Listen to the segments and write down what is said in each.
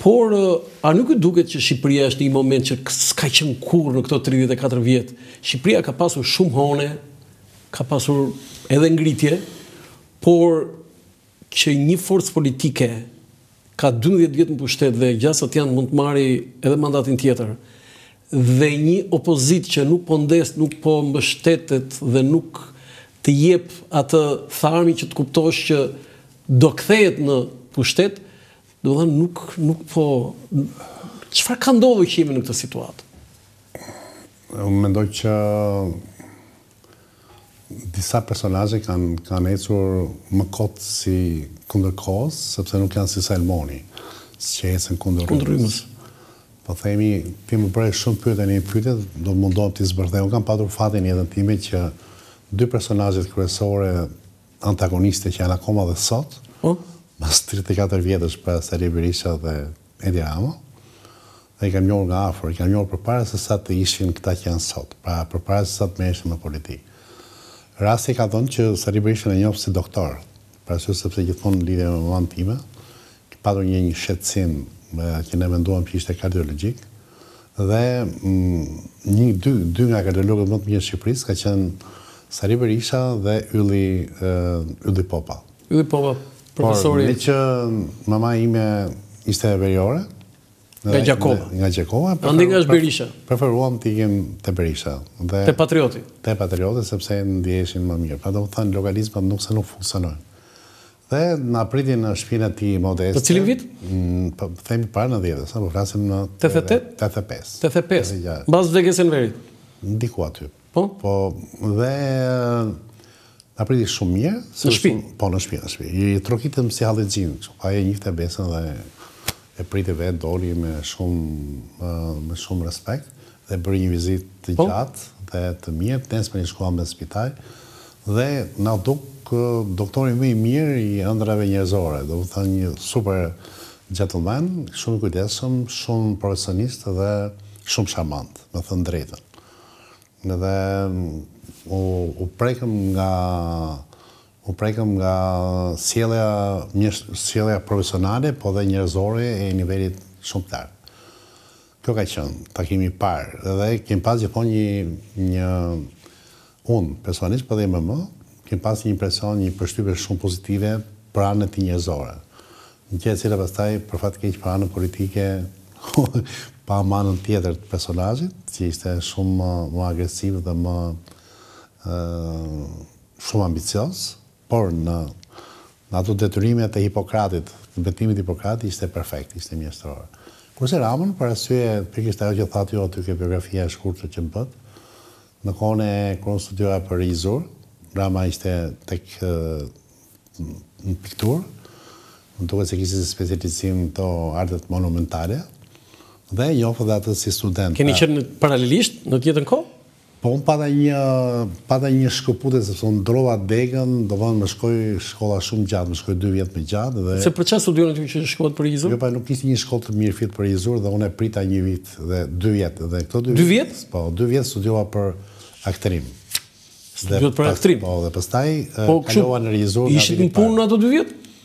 Por, a nuk ju duket që Shqipëria është në një moment që s'ka qenë kurrë në këto tridhjetë e katër vjet? Shqipëria ka pasur shumë hone, ka pasur edhe ngritje, por që një forcë politike ka dymbëdhjetë vjet në pushtet dhe gjasat janë mund të marri edhe mandatin tjetër dhe një opozitë që nuk po ndez, nuk po mbështetet dhe nuk të jep atë tharmin që të kuptosh që do kthehet në pushtet, do të thënë nuk nuk po çfarë ka ndodhur që jemi në këtë situatë? Unë mendoj që disa personazhe kanë kanë ecur më kot si kundër kohës, sepse nuk janë si Salmoni, që ecën kundër rrymës. Po themi, ti më bëre shumë pyetje në një pyetje, do të mundohem t'i zbërthej. Unë kam patur fatin në jetën time që dy personazhet kryesore antagoniste që janë akoma dhe sot, pas 34 vjetësh pra Sali Berisha dhe Edi Rama, dhe i kam njohur nga afër, i kam njohur përpara se sa të ishin këta që janë sot, pra përpara se sa të merreshin me politikë. Rasti ka dhënë që Sali Berishën e njoh si doktor, për arsye sepse gjithmonë në lidhje me mamën time, ka patur një një shqetësim që ne menduam që ishte kardiologjik, Dhe një dy dy nga kardiologët më të mirë të Shqipërisë ka qenë Sali Berisha dhe Ylli Ylli Popa. Ylli Popa, profesori. Por meqë mama ime ishte veriore, Nga Gjakova. Nga Gjakova. Andej nga është Berisha. Preferuam të ikim te Berisha. Dhe, te patrioti. Te patrioti, sepse ndiheshim më mirë. Pra domethënë, lokalizmat nuk se nuk funksionojnë. Dhe na priti në shpinë e tij modeste. Në cilin vit? Po themi para nëntëdhjetës, apo flasim në 88? 85. 85. Mbas vdekjes së Enverit. Diku aty. Po? Po dhe na priti shumë mirë. Në shpi? Po në shpi, në shpi. I trokitëm si hallexhinj, kështu. Pa e njifte besën dhe e priti vetë, doli me shumë, me shumë respekt. dhe bëri një vizitë të gjatë dhe të mirë, të nesërmen i shkuam në spital dhe na duk doktori më i mirë i ëndrrave njerëzore, domethënë një super gentleman, shumë i kujdesshëm, shumë profesionist dhe shumë sharmant, me thënë të drejtën. Dhe u, u prekëm nga u prekëm nga sjellja sjellja profesionale, po dhe njerëzore e nivelit shumë të lartë. Kjo ka qenë takimi i parë dhe kemi pas gjithmonë një një unë personalisht po dhe ime më kemi pas një impresion, një përshtypje shumë pozitive për anën e tij njerëzore. Gjë e cila pastaj për fat të keq për anën politike pamë anën tjetër të personazhit, që ishte shumë më agresiv dhe më ë shumë ambicioz. Por në në ato detyrimet e Hipokratit, të betimit Hipokratit ishte perfekt, ishte mjeshtëror. Kurse Ramën për arsye pikërisht ajo që thatë ju aty ke biografia e shkurtër që më bëtë, në kohën e kur unë studioja për regjisurë, Rama ishte tek në pikturë, më duket se kishte si specializim këto artet monumentale dhe e njoh dhe atë si student. Keni qenë paralelisht në të njëjtën kohë? Po unë pata një pata një shkëputje sepse unë ndrova degën, domethënë më shkoi shkolla shumë gjatë, më shkoi dy vjet më gjatë dhe Se për çfarë studionit që shkuat për regjisurë? Jo, pra nuk kishte një shkollë të mirëfilltë për regjisurë dhe unë e prita një vit dhe dy vjet dhe këto dy Dy vjet? Po, dy vjet studiova për aktrim. Studiuat për aktrim. Po, dhe pastaj kalova në regjisurë nga viti i parë. Ishit në punë në ato dy vjet?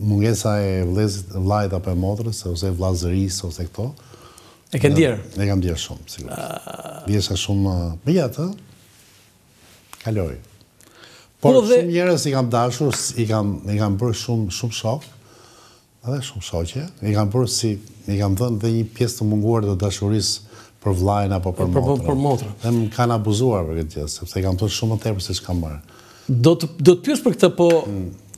Mungesa e vëllezërit, vëllait apo e motrës, ose e vëllazërisë ose këto. E ke ndier? E kam ndier shumë, sigurisht. Ndjesha shumë, megjithatë, kaloi. Po Por dhe... shumë njerëz i kam dashur, i kam i kam bërë shumë shumë shokë. Edhe shumë shoqe, i kam bërë si i kam dhënë dhe një pjesë të munguar të dashurisë për vllanë apo për motrën. Për, për motrën. Dhe më kanë abuzuar për këtë gjë, sepse i kam dhënë shumë më tepër se ç'kam marrë. Do të do të pyes për këtë, po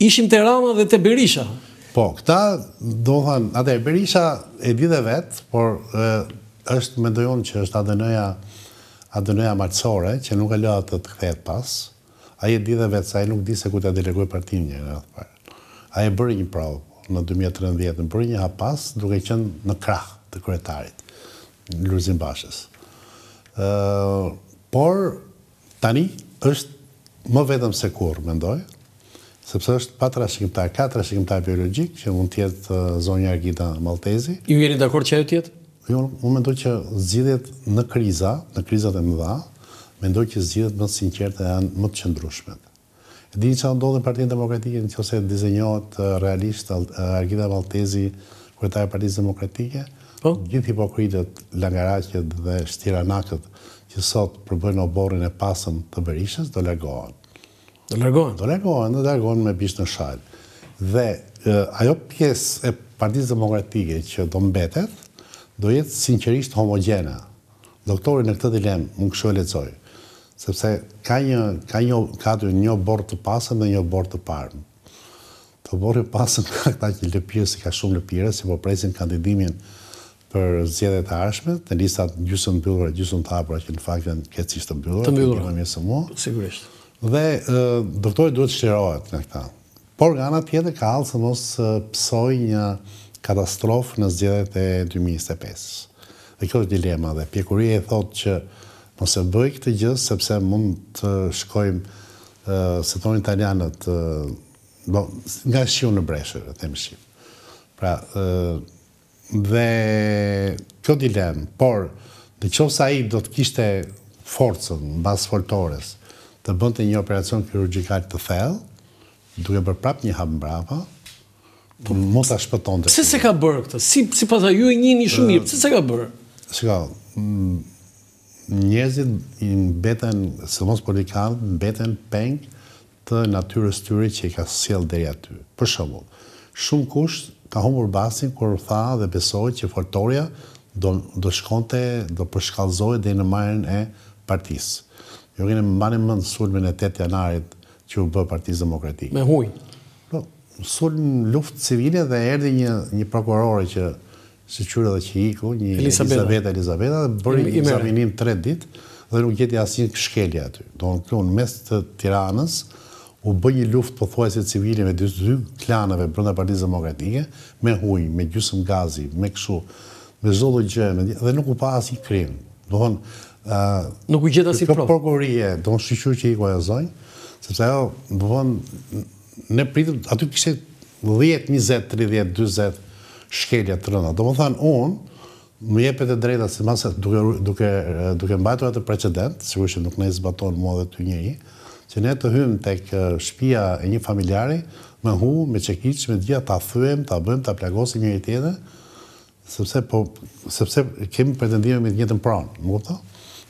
ishim te Rama dhe te Berisha. Po, këta domethënë, atëherë Berisha e di dhe vetë, por e, është mendoj unë që është ADN-ja malësore që nuk e lë atë të kthehet pas. Ai e di dhe vetë se ai nuk di se ku ta delegojë partinë në radhë të parë. Ai e bëri një provë në 2013-ën, bëri një hap pas duke qenë në krah të kryetarit Lulzim Bashës. Ë, por Tani është më vetëm se kurrë, mendoj, sepse është pa trashëgimtar, ka trashëgimtar biologjik që mund të jetë zonja Argita Malltezi. Ju jeni dakord që ajo të jetë? Jo, unë mendoj që zgjidhjet në kriza, në krizat e mëdha, mendoj që zgjidhjet më të sinqerta janë më të qëndrueshmet. E dini çfarë do ndodhë në Partinë Demokratike nëse dizenjohet realisht Argita Malltezi kryetare e Partisë Demokratike? Po. Gjithë hipokritët, langaraqët dhe shtiranakët që sot përbëjnë oborrin e pasëm të Berishës do largohen. Do largohen? Do largohen, do largohen me bisht në shalë. Dhe ajo pjesë e Partisë Demokratike që do mbetet, do jetë sinqerisht homogjene. Doktori në këtë dilemë, unë kështu e lexoj, Sepse ka një, ka një, ka aty një oborr të pasëm dhe një oborr të parë. Te oborri i pasëm ka këta lëpirësit, ka shumë lëpirës, se po presin kandidimin për zgjedhjet e ardhshme, te listat gjysëm të mbyllura, gjysëm të hapura, që në fakt janë krejtësisht të mbyllura, të mbyllura. Të mbyllura. Sigurisht. Dhe doktori duhet të çlirohet nga këta. Por nga ana tjetër ka hallë se mos pësojë një katastrofë në zgjedhjet e dy mijë e njëzet e pesë. Dhe kjo është dilema dhe pjekuria i thotë që mos e bëj këtë gjë sepse mund të shkojmë si thonë italianët nga shiu në breshër e them shqip. Pra Dhe kjo dilemë, por në qoftë se ai do të kishte forcën mbas foltores të bënte një operacion kirurgjikal të thellë, duke bërë prapë një hap mbrapa, mund ta shpëtonte. Pse s'e ka bërë këtë? Sipas jush, ju e njihni shumë mirë, pse s'e ka bërë? Shiko, njerëzit mbeten, sidomos politikanët, mbeten peng të natyrës tyre që i ka sjellë deri aty. Për shembull, shumë kush ka humbur bastin kur tha dhe besoi që foltorja do do shkonte do përshkallëzohej deri në majën e partisë. Ju e keni, mbani mend sulmin e tetë janarit që u bë Partisë Demokratike? Me hunj. Po, sulm luftë civile dhe erdhi një një prokurore që shyqyr edhe që iku, një Elizabeta, Elizabeta, dhe bëri një ekzaminim tre ditë, dhe nuk gjeti asnjë shkelje aty. Domethënë këtu, në mes të Tiranës, u bë një luftë pothuajse civile mes dy klaneve brenda Partisë Demokratike, me hunj, me gjysëm gazi, me kështu, me çdo lloj gjë, dhe nuk u pa asnjë krim. Domethënë, nuk u gjet asnjë provë. Këtë prokurorie, domethënë shyqyr që iku ajo zonjë, sepse ajo, domethënë, Ne pritëm, aty kishte 10, 20, 30, 40 shkelje të rënda. Domethënë unë më jepet e drejta si me thënë duke duke duke mbajtur atë precedent, sigurisht që nuk na e zbaton mua dhe ty njeri, që ne të hymë tek shpia e një familjari me hu, me çekiç, me të gjitha ta thyejmë, ta bëjmë, ta plagosim njëri-tjetrin, Sepse po, sepse kemi pretendime mbi të njëjtën pronë, më kupton?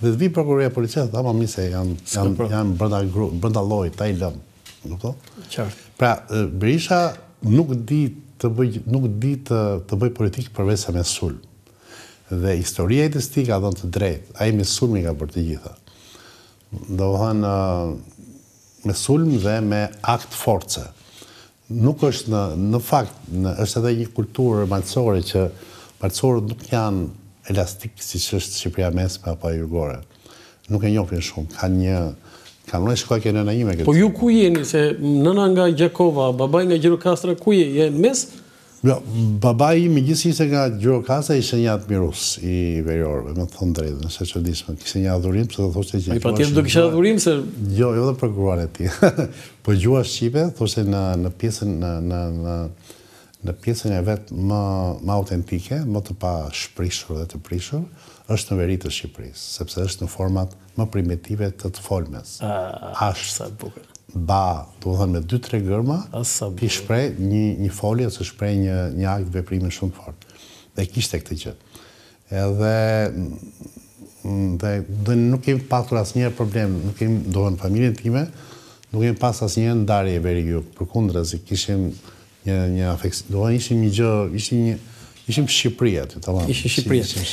Dhe të vijë prokuroria policia të thonë meqenëse janë janë janë brenda brenda llojit, t'i lëmë. Më kupton? Qartë. Pra, Berisha nuk di të bëjë nuk di të të bëjë politikë përveçse me sulm. Dhe historia e tij s'di, i ka dhënë të drejtë. Ai me sulm i ka bërë të gjitha. Domethënë me sulm dhe me akt force. Nuk është në, në fakt, në, është edhe një kulturë malësore që malësorët nuk janë elastikë siç është Shqipëria e Mesme apo e Jugore. Nuk e njofin shumë, kanë një kanë unë shikoj ke nëna ime këtë. Po ju ku jeni, se nëna nga Gjakova, babai nga Gjirokastra, ku je? Je në mes? Jo, babai im megjithëse ishte nga Gjirokastra ishte një admirues i veriorëve, me thënë të drejtën, është e çuditshme. Kishte një adhurim se do thoshte që. Ai patjetër do kishte adhurim se Jo, jo dhe për gruan e tij. po gjuha shqipe thoshte në në pjesën në në në në pjesën e vet më më autentike, më të pashprishur dhe të prishur, është në veri të Shqipërisë, sepse është në format më primitive të të folmes. Ashtë, ba, do të thënë me dy tre gërma, ti shpreh një folje ose shpreh një akt veprimi shumë të fortë. Dhe kishte këtë gjë. Edhe dhe nuk kemi patur asnjëherë problem, nuk kemi, do në familjen time, nuk kemi pas asnjëherë ndarje veri jug, përkundrazi, kishim një një afeksion, ishim një gjë, ishim një ishim Shqipëri aty, tamam. Ishim Shqipëri.